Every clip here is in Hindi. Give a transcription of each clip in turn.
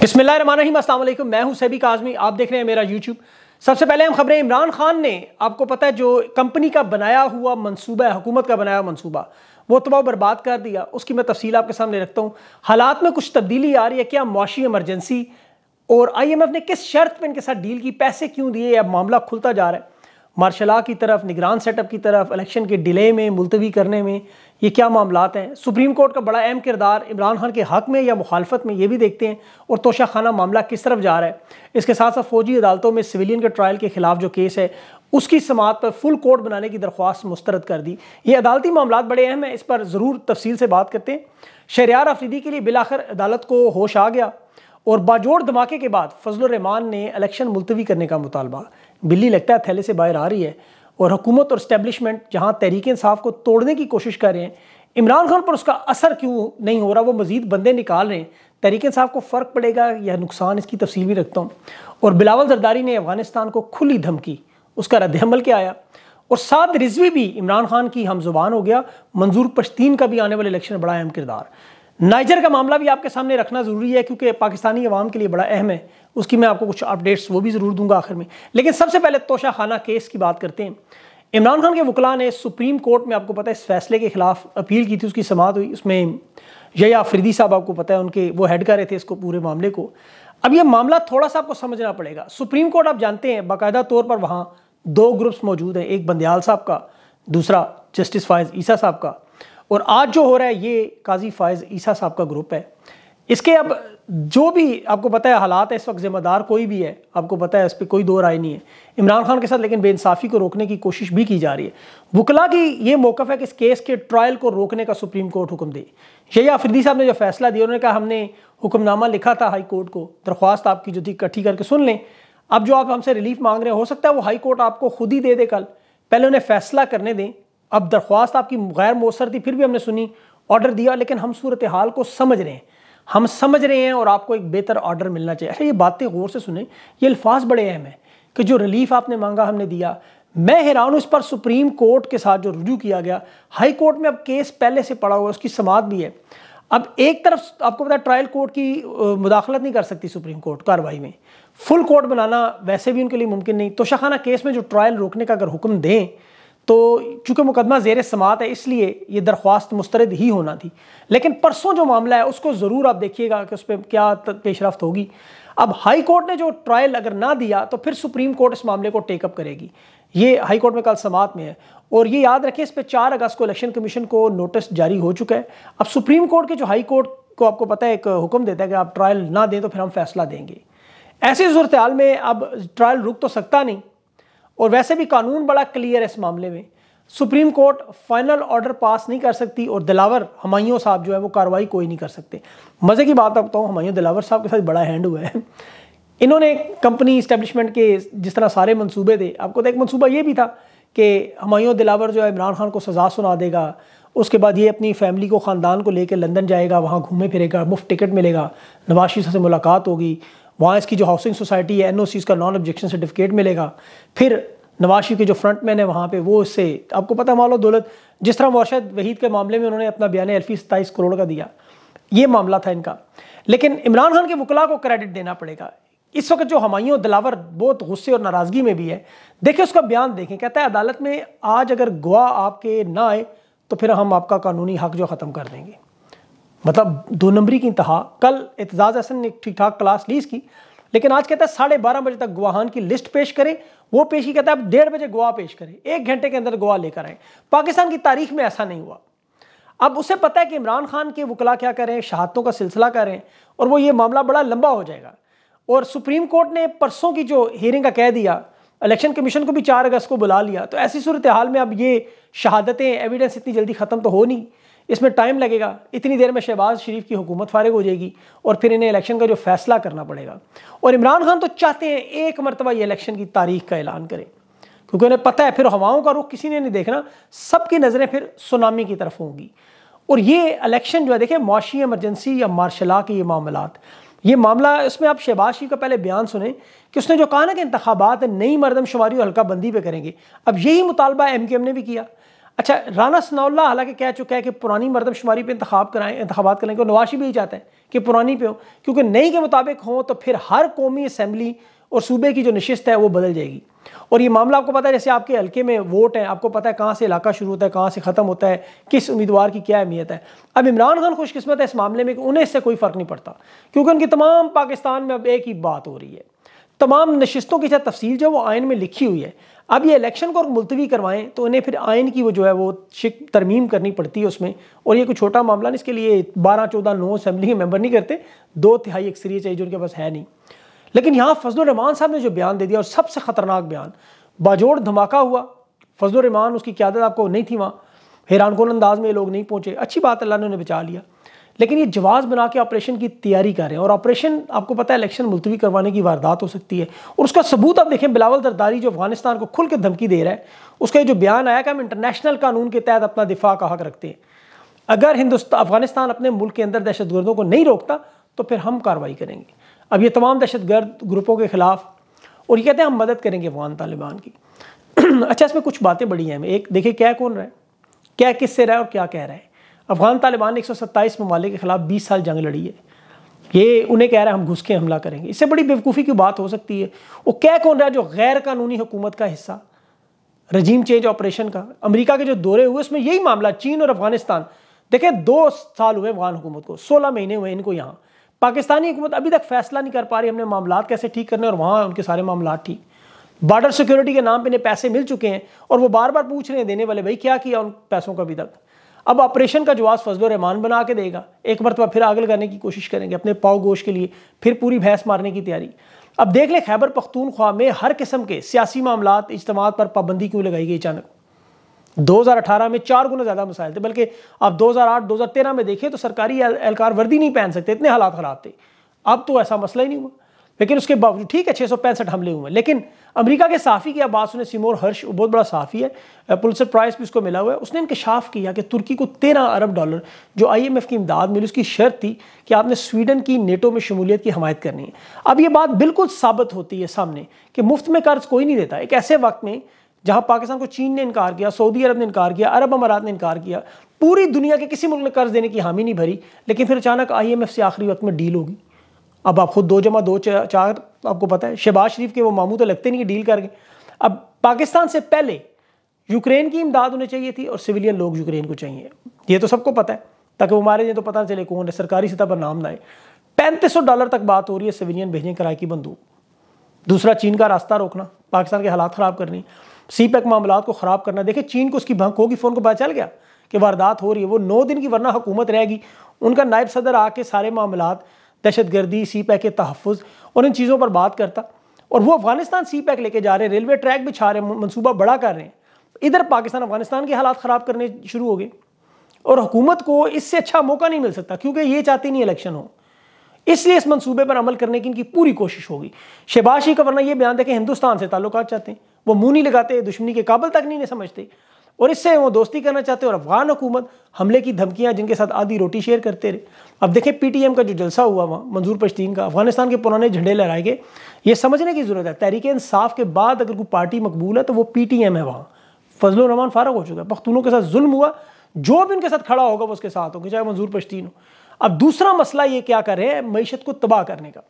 वालेकुम मैं हूँ सभी काजमी, आप देख रहे हैं मेरा यूट्यूब सबसे पहले हम खबरें। इमरान खान ने, आपको पता है, जो कंपनी का बनाया हुआ मंसूबा है, हुकूमत का बनाया मंसूबा, वो तबाह बर्बाद कर दिया। उसकी मैं तफसील आपके सामने रखता हूँ। हालात में कुछ तब्दीली आ रही है क्या? मुआशी एमरजेंसी और आई एम एफ़ ने किस शर्त पर इनके साथ डील की? पैसे क्यों दिए? अब मामला खुलता जा रहा है। मार्शला की तरफ़, निगरान सेटअप की तरफ़, इलेक्शन के डिले में, मुलतवी करने में ये क्या मामला हैं? सुप्रीम कोर्ट का बड़ा अहम किरदार इमरान खान के हक में या मुखालफत में, ये भी देखते हैं। और तोशा खाना मामला किस तरफ़ जा रहा है? इसके साथ साथ फौजी अदालतों में सिविलियन के ट्रायल के खिलाफ जो केस है, उसकी समात पर फुल कोर्ट बनाने की दरख्वास्त मुस्तरद कर दी। ये अदालती मामला बड़े अहम हैं, इस पर ज़रूर तफसील से बात करते हैं। शरियार अफरीदी के लिए बिलाखर अदालत को होश आ गया। और बाजोड़ धमाके के बाद फजल रहमान ने इलेक्शन मुलतवी करने का मुतालबा। बिल्ली लगता है थैले से बाहर आ रही है। और हुकूमत और इस्टेब्लिशमेंट जहाँ तहरीक इंसाफ को तोड़ने की कोशिश कर रहे हैं, इमरान खान पर उसका असर क्यों नहीं हो रहा? वो मजीद बंदे निकाल रहे हैं। तहरीक इंसाफ को फ़र्क पड़ेगा या नुकसान? इसकी तफसील भी रखता हूँ। और बिलावल जरदारी ने अफ़गानिस्तान को खुली धमकी, उसका रद्दमल क्या आया। और सात रिजवी भी इमरान खान की हम ज़ुबान हो गया। मंजूर पश्तीन का भी आने वाले इलेक्शन बड़ा अहम किरदार। नाइजर का मामला भी आपके सामने रखना ज़रूरी है, क्योंकि पाकिस्तानी अवाम के लिए बड़ा अहम है। उसकी मैं आपको कुछ अपडेट्स वो भी ज़रूर दूँगा आखिर में। लेकिन सबसे पहले तोशा खाना केस की बात करते हैं। इमरान खान के वकला ने सुप्रीम कोर्ट में, आपको पता है, इस फैसले के खिलाफ अपील की थी, उसकी समात हुई। उसमें यया अफरीदी साहब आपको पता है, उनके वो हेड कर रहे थे इसको पूरे मामले को। अब ये मामला थोड़ा सा आपको समझना पड़ेगा। सुप्रीम कोर्ट आप जानते हैं, बाकायदा तौर पर वहाँ दो ग्रुप्स मौजूद हैं, एक बंदयाल साहब का, दूसरा जस्टिस फायज ईसा साहब का। और आज जो हो रहा है, ये काजी फायज ईसा साहब का ग्रुप है। इसके अब जो भी आपको पता है हालात है इस वक्त जिम्मेदार कोई भी है, आपको पता है इस पर कोई दो राय नहीं है। इमरान खान के साथ लेकिन बेइंसाफ़ी को रोकने की कोशिश भी की जा रही है। वकला की ये मौकफ़ है कि इस केस के ट्रायल को रोकने का सुप्रीम कोर्ट हुक्म दे। शैया अफरीदी साहब ने जो फैसला दिया, उन्होंने कहा, हमने हुक्मनामा लिखा था हाई कोर्ट को, दरख्वास्त आपकी जो थी इकट्ठी करके सुन लें। अब जो आप हमसे रिलीफ मांग रहे हैं, हो सकता है वो हाई कोर्ट आपको खुद ही दे दे कल। पहले उन्हें फैसला करने दें। अब दरख्वास्त आपकी गैर मौसर थी, फिर भी हमने सुनी, ऑर्डर दिया, लेकिन हम सूरत हाल को समझ रहे हैं। हम समझ रहे हैं और आपको एक बेहतर ऑर्डर मिलना चाहिए। अच्छा ये बातें गौर से सुने। ये अल्फाज बड़े अहम हैं कि जो रिलीफ आपने मांगा, हमने दिया। मैं हैरान हूँ इस पर सुप्रीम कोर्ट के साथ जो रुजू किया गया। हाई कोर्ट में अब केस पहले से पड़ा हुआ है, उसकी समात भी है। अब एक तरफ़ आपको पता है ट्रायल कोर्ट की मुदाखलत नहीं कर सकती सुप्रीम कोर्ट कार्रवाई में। फुल कोर्ट बनाना वैसे भी उनके लिए मुमकिन नहीं। तो शाखाना केस में जो ट्रायल रोकने का अगर हुक्म दें तो चूँकि मुकदमा जेर समात है, इसलिए ये दरख्वास्त मुस्तरद ही होना थी। लेकिन परसों जो मामला है, उसको ज़रूर आप देखिएगा कि उस पर क्या पेशरफ होगी। अब हाई कोर्ट ने जो ट्रायल अगर ना दिया तो फिर सुप्रीम कोर्ट इस मामले को टेकअप करेगी। ये हाई कोर्ट में कल समात में है। और ये याद रखें, इस पर चार अगस्त को इलेक्शन कमीशन को नोटिस जारी हो चुका है। अब सुप्रीम कोर्ट के जो हाई कोर्ट को आपको पता है, एक हुक्म देता है कि आप ट्रायल ना दें तो फिर हम फैसला देंगे। ऐसी सूरत में अब ट्रायल रुक तो सकता नहीं और वैसे भी कानून बड़ा क्लियर है इस मामले में। Supreme court final order pass नहीं कर सकती और दिलावर हमायों साहब जो है वो कार्रवाई कोई नहीं कर सकते। मज़े की बात बताऊँ हमायूं दिलावर साहब के साथ बड़ा हैंड हुआ है। इन्होंने कंपनी इस्टेब्लिशमेंट के जिस तरह सारे मंसूबे थे आपको तो एक मनसूबा ये भी था कि हमायूं दिलावर जो है इमरान खान को सज़ा सुना देगा, उसके बाद ये अपनी फैमिली को, ख़ानदान को लेकर लंदन जाएगा, वहाँ घूमे फिरेगा, मुफ़्त टिकट मिलेगा, नवाज़ से मुलाकात होगी। वहाँ इसकी जो हाउसिंग सोसाइटी है एन का नॉन ऑब्जेक्शन सर्टिफिकेट मिलेगा। फिर नवाज़ के जो फ्रंट मैन है वहाँ पे, वो इससे, आपको पता मान लो दौलत, जिस तरह वारशद वहीद के मामले में उन्होंने अपना बयान अल्फी सताईस करोड़ का दिया, ये मामला था इनका। लेकिन इमरान खान के वकला को क्रेडिट देना पड़ेगा। इस वक्त जो हमायूं दिलावर बहुत गुस्से और नाराज़गी में भी है, देखिए उसका बयान देखें, कहता है, अदालत में आज अगर गवाह आपके ना आए तो फिर हम आपका कानूनी हक जो ख़त्म कर देंगे। मतलब दो नंबरी की इंतहा। कल एतजाज़ हसन ने ठीक ठाक क्लास ली इसकी। लेकिन आज कहता है साढ़े बारह बजे तक गवाहान की लिस्ट पेश करें। वो पेश ही कहता है, अब डेढ़ बजे गवाह पेश करें। एक घंटे के अंदर गवाह लेकर आए। पाकिस्तान की तारीख में ऐसा नहीं हुआ। अब उसे पता है कि इमरान खान के वकला क्या करें, शहादतों का सिलसिला करें, और वो ये मामला बड़ा लंबा हो जाएगा। और सुप्रीम कोर्ट ने परसों की जो हियरिंग का कह दिया इलेक्शन कमीशन को भी चार अगस्त को बुला लिया। तो ऐसी सूरत हाल में अब ये शहादतें एविडेंस इतनी जल्दी ख़त्म तो हो नहीं। इसमें टाइम लगेगा। इतनी देर में शहबाज शरीफ की हुकूमत फारिग हो जाएगी और फिर इन्हें इलेक्शन का जो फैसला करना पड़ेगा। और इमरान खान तो चाहते हैं एक मरतबा ये इलेक्शन की तारीख का ऐलान करें। क्योंकि उन्हें पता है, फिर हवाओं का रुख किसी ने नहीं देखना, सबकी नज़रें फिर सुनामी की तरफ़ होंगी। और ये इलेक्शन जो है, देखिए, मुआशी एमरजेंसी या मार्शला के ये मामला ये मामला, इसमें आप शहबाज शरीफ का पहले बयान सुने कि उसने जो कहा ना कि इंतबात नई मरदमशुमारी और हल्का बंदी पे करेंगे। अब यही मुतालबा एम के एम ने भी किया। अच्छा राना सनाउल्ला हालाँकि कह चुका है कि पुरानी मरदमशुमारी पर इंतखाब कराएँ इंतबात करेंगे और नवाशी भी यही चाहते हैं, कि पुरानी पे हो, क्योंकि नई के मुताबिक हो तो फिर हर कौमी असम्बली और सूबे की जो नशस्त है वो बदल जाएगी। और ये मामला आपको पता है, जैसे आपके हल्के में वोट है, आपको पता है कहाँ से इलाका शुरू होता है, कहाँ से ख़त्म होता है, किस उम्मीदवार की क्या अहमियत है। अब इमरान खान खुशकस्मत है इस मामले में कि उन्हें इससे कोई फ़र्क नहीं पड़ता, क्योंकि उनकी तमाम पाकिस्तान में अब एक ही बात हो रही है। तमाम नशस्तों की तफसील जो वो आयन में लिखी हुई है अब ये इलेक्शन को मुलतवी करवाएँ तो उन्हें फिर आयन की वो जो है वो शिक, तरमीम करनी पड़ती है उसमें। और ये कोई छोटा मामला नहीं, इसके लिए बारह चौदह नौ असम्बली के मेंबर नहीं करते, दो तिहाई अक्सरियत चाहिए जो उनके पास है नहीं। लेकिन यहाँ फजल रहमान साहब ने जो बयान दे दिया, और सबसे ख़तरनाक बयान, बाजोड़ धमाका हुआ। फजल रहमान, उसकी क्यादत आपको नहीं थी वहाँ। हैरान कौन अंदाज में लोग नहीं पहुँचे। अच्छी बात अल्लाह ने उन्हें बचा लिया। लेकिन ये जवाब बना के ऑपरेशन की तैयारी कर रहे हैं और ऑपरेशन, आपको पता है, इलेक्शन मुलतवी करवाने की वारदात हो सकती है। और उसका सबूत आप देखें, बिलावल दरदारी जो अफ़गानिस्तान को खुल के धमकी दे रहा है, उसका जो बयान आया कि हम इंटरनेशनल कानून के तहत अपना दिफा का हक रखते हैं। अगर हिंदुस्तान अफ़गानिस्तान अपने मुल्क के अंदर दहशत गर्दों को नहीं रोकता तो फिर हम कार्रवाई करेंगे। अब ये तमाम दहशत गर्द ग्रुपों के ख़िलाफ़, और ये कहते हैं, हम मदद करेंगे अफगान तालिबान की। अच्छा इसमें कुछ बातें बड़ी हैं। एक, देखिए, क्या कौन रहा है? क्या किससे रहा है और क्या कह रहा है? अफगान तालिबान ने एक सौ सत्ताईस ममालिक के ख़िलाफ़ बीस साल जंग लड़ी है। ये उन्हें कह रहा है, हम घुस के हमला करेंगे। इससे बड़ी बेवकूफ़ी की बात हो सकती है। वो क्या कौन रहा है, जो गैर कानूनी हुकूमत का हिस्सा रजीम चेंज ऑपरेशन का, अमेरिका के जो दौरे हुए, उसमें यही मामला, चीन और अफ़गानिस्तान। देखें, दो साल हुए अफगान हुकूमत को, सोलह महीने हुए इनको यहाँ। पाकिस्तानी हुकूमत अभी तक फैसला नहीं कर पा रही, हमने मामला कैसे ठीक करने और वहाँ उनके सारे मामला ठीक। बॉर्डर सिक्योरिटी के नाम पर इन्हें पैसे मिल चुके हैं, और वो बार बार पूछ रहे हैं देने वाले, भाई, क्या किया उन पैसों का अभी तक? अब ऑपरेशन का जवाब फजल रहमान बना के देगा, एक मरतबा फिर आगे लगाने की कोशिश करेंगे, अपने पाव गोश के लिए, फिर पूरी भैंस मारने की तैयारी। अब देख लें खैबर पख्तूनख्वा में हर किस्म के सियासी मामला इज्तम पर पाबंदी क्यों लगाई गई अचानक? 2018 में चार गुना ज़्यादा मसाइल थे, बल्कि आप 2008 2013 में देखें तो सरकारी एहलकार वर्दी नहीं पहन सकते, इतने हालात ख़राब थे। अब तो ऐसा मसला ही नहीं हुआ। लेकिन उसके बावजूद, ठीक है छः सौ पैंसठ हमले हुए लेकिन अमेरिका के साफ़ी की आबाद सुने सिमोर हर्ष बहुत बड़ा साफ़ी है पुलिस प्राइस भी उसको मिला हुआ है। उसने इंकशाफ किया कि तुर्की को तेरह अरब डॉलर, जो आईएमएफ की इमदाद मिली, उसकी शर्त थी कि आपने स्वीडन की नेटो में शमूलियत की हमायत करनी है। अब ये बात बिल्कुल साबित होती है सामने कि मुफ़्त में कर्ज कोई नहीं देता। एक ऐसे वक्त में जहाँ पाकिस्तान को चीन ने इनकार किया, सऊदी अरब ने इनकार किया, अरब अमारात ने इनकार किया, पूरी दुनिया के किसी मुल्क ने कर्ज देने की हामी नहीं भरी, लेकिन फिर अचानक आईएमएफ से आखिरी वक्त में डील होगी। अब आप खुद दो जमा, दो चार, आपको पता है, शहबाज शरीफ के वो मामू तो लगते नहीं डील कर गए अब पाकिस्तान से पहले यूक्रेन की इमदाद उन्हें चाहिए थी और सिविलियन लोग यूक्रेन को चाहिए। ये तो सबको पता है, ताकि वो मारे जाए तो पता चले कौन है, सरकारी सतह पर नाम लाए पैंतीस सौ डॉलर तक बात हो रही है सिविलियन भेजें किराए की बंदूक। दूसरा, चीन का रास्ता रोकना, पाकिस्तान के हालात ख़राब करनी। सी पैक मामला को ख़राब करना देखिए चीन को उसकी भंक होगी, फ़ोन को पता चल गया कि वारदात हो रही है, वो नौ दिन की वरना हुकूमत रहेगी। उनका नायब सदर आके सारे मामला दहशत गर्दी सी पैक के तहफ़ और इन चीज़ों पर बात करता और वो अफ़गानिस्तान सी पैक लेके जा रहे हैं, रेलवे ट्रैक बिछा रहे हैं मनसूबा बड़ा कर रहे हैं। इधर पाकिस्तान, अफ़गानिस्तान के हालात ख़राब करने शुरू हो गए और हुकूमत को इससे अच्छा मौका नहीं मिल सकता क्योंकि ये चाहती नहीं इलेक्शन हो। इसलिए इस मंसूबे पर अमल करने की इनकी पूरी कोशिश होगी। शहबाशी का वरना ये बयान देखें हिंदुस्तान से ताल्लुक चाहते हैं। वो मुँह नहीं लगाते, दुश्मनी के काबल तक नहीं समझते। और इससे वो दोस्ती करना चाहते और अफगान हुकूमत हमले की धमकियाँ जिनके साथ आधी रोटी शेयर करते रहे। अब देखें पीटीएम का जो जलसा हुआ वहाँ, मंजूर पश्तीन का, अफ़गानिस्तान के पुराने झंडे लहराए गए। ये समझने की ज़रूरत है, तहरीक इंसाफ के बाद अगर कोई पार्टी मकबूल है तो वो पी टी एम है वहाँ। फजल रहमान फारग हो चुका है, पख्तूनों के साथ जुल्म हुआ, जो भी उनके साथ खड़ा होगा वो उसके साथ होगा, चाहे मंजूर पश्तीन हो। अब दूसरा मसला ये क्या कर रहे हैं, मीशत को तबाह करने का।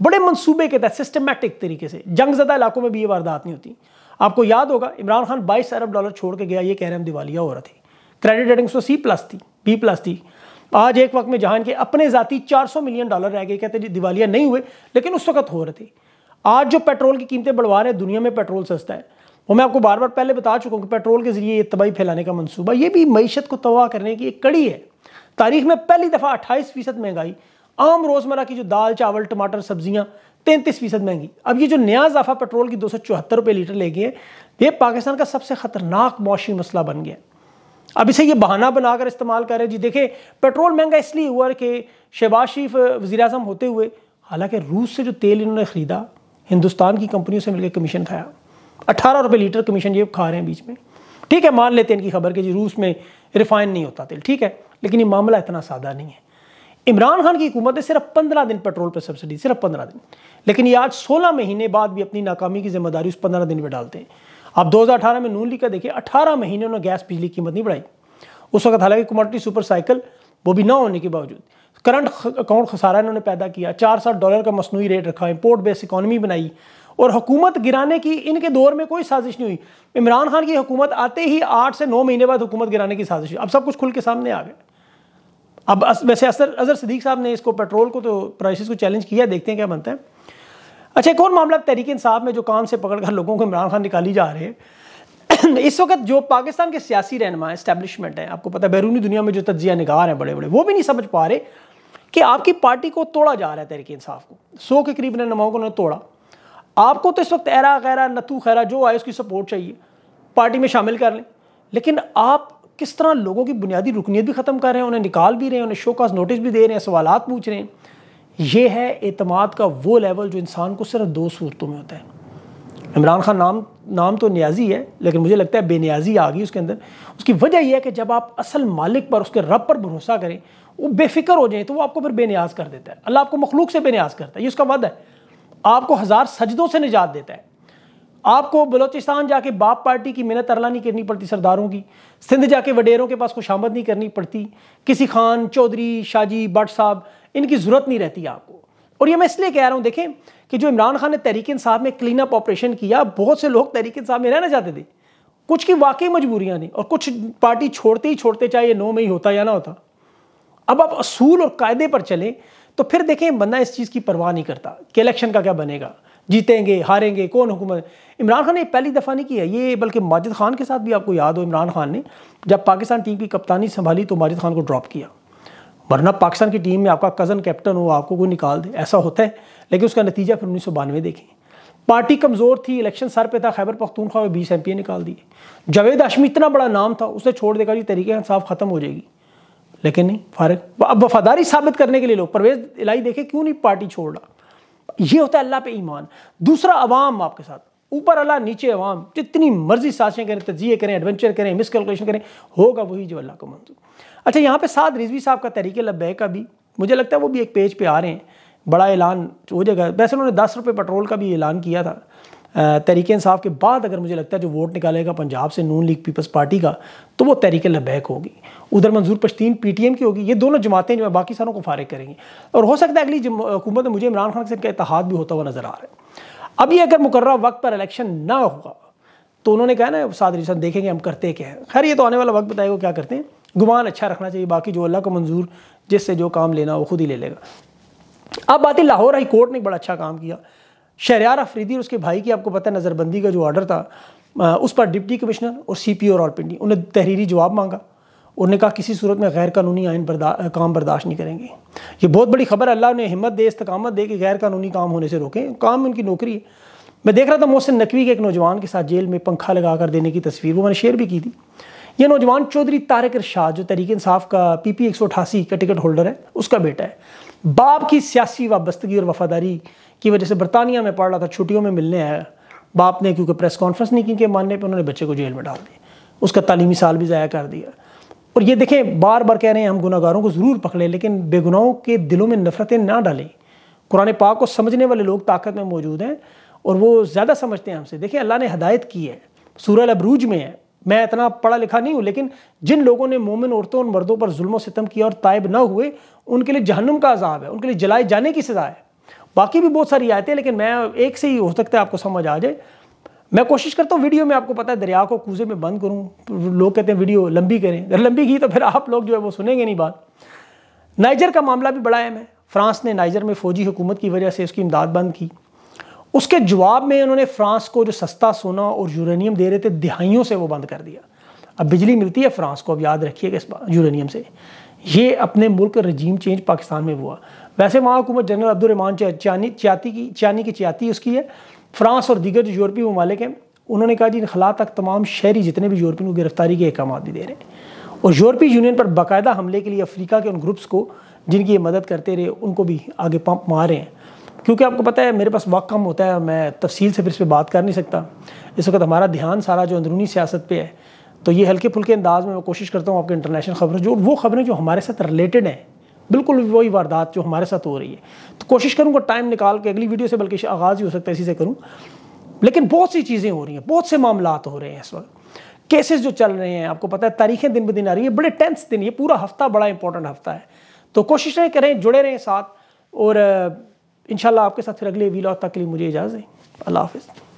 बड़े मनसूबे के तहत सिस्टमेटिक तरीके से, जंगजदा इलाकों में भी ये वारदात नहीं होती। आपको याद होगा, इमरान खान बाईस अरब डॉलर छोड़ के गया, ये कह रहे हैं दिवालिया हो रहा थी। क्रेडिट रेटिंग सी प्लस थी बी प्लस थी। आज एक वक्त में जहाँ के अपने जाती 400 मिलियन डॉलर रह गए, कहते दिवालिया नहीं हुए, लेकिन उस वक्त हो रहे थे। आज जो पेट्रोल की कीमतें बढ़वा रहे हैं, दुनिया में पेट्रोल सस्ता है। वो मैं आपको बार बार पहले बता चुका हूँ कि पेट्रोल के ज़रिए ये तबाही फैलाने का मनसूबा, ये भी मीशत को तबाह करने की एक कड़ी है। तारीख में पहली दफ़ा अट्ठाईस फ़ीसद महँगाई, आम रोज़मर्रा की जो दाल, चावल, टमाटर, सब्ज़ियाँ तैंतीस फ़ीसद महँगी। अब ये जो नया इजाफा पेट्रोल की दो सौ चौहत्तर रुपये लीटर ले गए, ये पाकिस्तान का सबसे ख़तरनाक मौशी मसला बन गया। अब इसे ये बहाना बनाकर इस्तेमाल कर रहे हैं। जी देखे, पेट्रोल महँगा इसलिए हुआ कि शहबाज शरीफ वजी अजम होते हुए, हालाँकि रूस से जो तेल इन्होंने ख़रीदा, हिंदुस्तान की कंपनियों से मिलकर कमीशन खाया। अट्ठारह रुपये लीटर कमीशन ये खा रहे हैं बीच में। ठीक है, मान लेते हैं इनकी खबर कि जी रूस में रिफाइन नहीं होता तेल। ठीक है, लेकिन ये मामला इतना सादा नहीं है। इमरान खान की हुकूमत ने सिर्फ़ पंद्रह दिन पेट्रोल पर सब्सिडी, सिर्फ़ पंद्रह दिन। लेकिन ये आज सोलह महीने बाद भी अपनी नाकामी की ज़िम्मेदारी उस पंद्रह दिन में डालते हैं। आप 2018 में नून लीग का देखिए 18 महीने उन्होंने गैस बिजली कीमत नहीं बढ़ाई। उस वक्त हालाँकि कमोडिटी सुपर साइकिल वो भी ना होने के बावजूद। करंट अकाउंट खसारा इन्होंने पैदा किया, चार सात डॉलर का मसनू रेट रखा इम्पोर्ट बेस इकानमी बनाई। और हुकूमत गिराने की इनके दौर में कोई साजिश नहीं हुई। इमरान खान की हुकूमत आते ही आठ से नौ महीने बाद हुकूमत गिराने की साजिश हुई। अब सब कुछ खुल के सामने आ गए अब अस, वैसे असर अजहर सदीक साहब ने इसको पेट्रोल को तो प्राइसेस को चैलेंज किया देखते हैं क्या बनता है। अच्छा एक और मामला तहरीक इंसाफ में जो काम से पकड़ कर लोगों को इमरान खान निकाली जा रहे हैं। इस वक्त जो पाकिस्तान के सियासी रहनमा इस्टेब्लिशमेंट है आपको पता है बैरूनी दुनिया में जो तजिया निगार हैं बड़े बड़े वो भी नहीं समझ पा रहे कि आपकी पार्टी को तोड़ा जा रहा है तहरीक इंसाफ को। सौ के करीब रहनुमाओं को उन्होंने तोड़ा। आपको तो इस वक्त एरा गैरा नतू खैरा जो आए उसकी सपोर्ट चाहिए पार्टी में शामिल कर लें। लेकिन आप किस तरह लोगों की बुनियादी रुकनीत भी ख़त्म कर रहे हैं, उन्हें निकाल भी रहे हैं, उन्हें शोकास नोटिस भी दे रहे हैं सवाल पूछ रहे हैं। ये है एतमाद का वो लेवल जो इंसान को सिर्फ़ दो सूरतों में होता है। इमरान खान नाम नाम तो न्याजी है, लेकिन मुझे लगता है बेनियाजी आ गई उसके अंदर। उसकी वजह यह है कि जब आप असल मालिक पर, उसके रब पर भरोसा करें, वो बेफिक्र हो जाए तो वो आपको फिर बेनियाज कर देता है। अल्लाह आपको मखलूक से बेनियाज करता है। ये उसका वद है। आपको हज़ार सजदों से निजात देता है। आपको बलोचिस्तान जाके बाप पार्टी की मिन्नत अरला नहीं करनी पड़ती सरदारों की। सिंध जाके वडेरों के पास खुशामद नहीं करनी पड़ती। किसी खान, चौधरी शाहजी भट्ट साहब, इनकी ज़रूरत नहीं रहती आपको। और ये मैं इसलिए कह रहा हूँ, देखें, कि जो इमरान खान ने तहरीक साहब में क्लीन अप ऑपरेशन किया, बहुत से लोग तहरीक साहब में रहना चाहते थे। कुछ की वाकई मजबूरियाँ थी और कुछ पार्टी छोड़ते ही छोड़ते, चाहे नो में ही होता या ना होता। अब आप असूल और कायदे पर चलें तो फिर देखें, बंदा इस चीज़ की परवाह नहीं करता कि इलेक्शन का क्या बनेगा। जीतेंगे, हारेंगे, कौन हुकूमत? इमरान खान ने पहली दफ़ा नहीं किया। ये बल्कि माजिद खान के साथ भी आपको याद हो, इमरान खान ने जब पाकिस्तान टीम की कप्तानी संभाली तो माजिद खान को ड्रॉप किया। वरना पाकिस्तान की टीम में आपका कज़न कैप्टन हो, आपको कोई निकाल दे, ऐसा होता है। लेकिन उसका नतीजा फिर उन्नीस सौ बानवे देखें। पार्टी कमज़ोर थी, इलेक्शन सर पे था, खैबर पख्तूनख्वा में बीस एम पी ए निकाल दिए। जावेद आशमी इतना बड़ा नाम था, उसे छोड़ देगा जी तरीके इंसाफ ख़त्म हो जाएगी। लेकिन नहीं, फारग, अब वफादारी साबित करने के लिए लोग, परवेज इलाही देखे, क्यों नहीं पार्टी छोड़ रहा? ये होता है अल्लाह पे ईमान। दूसरा अवाम आपके साथ। ऊपर अल्लाह, नीचे अवाम। जितनी मर्ज़ी सासें करें, तजिए करें एडवेंचर करें मिसकैलकुलेशन करें, होगा वही जो अल्लाह को मंजूर। अच्छा यहाँ पे साथ रिजवी साहब का तरीके लब्बैक का भी। मुझे लगता है वो भी एक पेज पे आ रहे हैं। बड़ा ऐलान हो जाएगा। वैसे उन्होंने दस रुपये पेट्रोल का भी ऐलान किया था। तहरीक इंसाफ के बाद अगर मुझे लगता है जो वोट निकालेगा पंजाब से नून लीग पीपल्स पार्टी का तो वो तहरीक लबैक होगी। उधर मंजूर पश्तीन पीटीएम की होगी। ये दोनों जमातें जो है, बाकी सारों को फारिग करेंगी। और हो सकता है अगली हुकूमत में मुझे इमरान खान से इनका इतिहाद भी होता हुआ नज़र आ रहा है। अभी अगर मुकर्रा वक्त पर इलेक्शन ना होगा तो उन्होंने कहा ना, सादरी साहब देखेंगे हम करते क्या है। खैर, ये तो आने वाला वक्त बताएगा क्या करते हैं। गुमान अच्छा रखना चाहिए, बाकी जो अल्लाह को मंजूर, जिससे जो काम लेना वो खुद ही ले लेगा। अब बात ही लाहौर हाई कोर्ट ने बड़ा अच्छा काम किया। शहरियार अफरीदी और उसके भाई की आपको पता है नज़रबंदी का जो ऑर्डर था उस पर डिप्टी कमिश्नर और सी पी और पिंडी उन्हें तहरीरी जवाब मांगा। उन्होंने कहा, किसी सूरत में गैर कानूनी आइन बर्दा काम बर्दाश्त नहीं करेंगे। ये बहुत बड़ी खबर अल्लाह ने हिम्मत दे, इस्तकामत दे कि गैर कानूनी काम होने से रोकें। काम उनकी नौकरी है। मैं देख रहा था मोहसिन नकवी के एक नौजवान के साथ जेल में पंखा लगा कर देने की तस्वीर, वो मैंने शेयर भी की थी। ये नौजवान चौधरी तारक इरशाद, जो तरीके इंसाफ का पी पी एक सौ अठासी का टिकट होल्डर है, उसका बेटा है। बाप की सियासी वाबस्तगी और वफादारी की वजह से बरतानिया में पढ़ रहा था, छुट्टियों में मिलने आया। बाप ने, क्योंकि प्रेस कॉन्फ्रेंस नहीं की के मानने पर उन्होंने बच्चे को जेल में डाल दिया। उसका तालीमी साल भी ज़ाया कर दिया। और ये देखें बार बार कह रहे हैं, हम गुनागारों को ज़रूर पकड़ें, लेकिन बेगुनाहों के दिलों में नफ़रतें ना डालें। कुरान पाक को समझने वाले लोग ताकत में मौजूद हैं, और वो ज़्यादा समझते हैं हमसे। देखिए अल्लाह ने हदायत की है, सूरह अबरूज में है। मैं इतना पढ़ा लिखा नहीं हूँ, लेकिन जिन लोगों ने मोमिन औरतों और मर्दों पर जुल्म सितम किया और तायब ना हुए, उनके लिए जहन्नुम का अजाब है, उनके लिए जलाए जाने की सज़ा है। बाकी भी बहुत सारी आयतें लेकिन मैं एक से ही हो सकता है आपको समझ आ जाए। मैं कोशिश करता हूँ वीडियो में आपको पता है, दरिया को कूजे में बंद करूँ, लोग कहते हैं वीडियो लंबी करें। अगर लंबी की तो फिर आप लोग जो है वो सुनेंगे नहीं बात। नाइजर का मामला भी बड़ा अहम है। फ्रांस ने नाइजर में फ़ौजी हुकूमत की वजह से उसकी इमदाद बंद की। उसके जवाब में उन्होंने फ्रांस को जो सस्ता सोना और यूरेनियम दे रहे थे, दिहाइयों से वो बंद कर दिया। अब बिजली मिलती है फ्रांस को, अब याद रखिएगा इस यूरेनियम से। ये अपने मुल्क रजीम चेंज पाकिस्तान में हुआ। वैसे वहाँ हुकूमत जनरल अब्दुलरमान चानी, चियाती की, चानी की चियाती उसकी है। फ्रांस और दीगर जो यूरोपीय ममालिक हैं, उन्होंने कहा, जी खला तक तमाम शहरी जितने भी यूरोपियन को गिरफ्तारी के अहकाम भी दे रहे हैं। और यूरोपीय यूनियन पर बाकायदा हमले के लिए अफ्रीका के उन ग्रुप्स को, जिनकी ये मदद करते रहे, उनको भी आगे पंप मार रहे हैं। क्योंकि आपको पता है, मेरे पास वक्त कम होता है, मैं तफसील से फिर इस पर बात कर नहीं सकता। इस वक्त हमारा ध्यान सारा जो अंदरूनी सियासत पे है तो ये हल्के फुल्के अंदाज में मैं कोशिश करता हूँ आपके इंटरनेशनल खबरें जो, वो खबरें जो हमारे साथ रिलेटेड हैं, बिल्कुल वही वारदात जो हमारे साथ हो रही है। तो कोशिश करूँगा टाइम निकाल के अगली वीडियो से, बल्कि आगाज़ ही हो सकता है, इसी से करूँ। लेकिन बहुत सी चीज़ें हो रही हैं, बहुत से मामला हो रहे हैं इस वक्त। केसेस जो चल रहे हैं, आपको पता है, तारीखें दिन ब दिन आ रही है, बड़े टेंस दिन, ये पूरा हफ़्ता बड़ा इंपॉर्टेंट हफ़्ता है। तो कोशिशें करें, जुड़े रहें साथ, और इनशाला आपके साथ फिर अगले वीलॉग तक के लिए मुझे इजाज़त अल्लाह हाफिज़।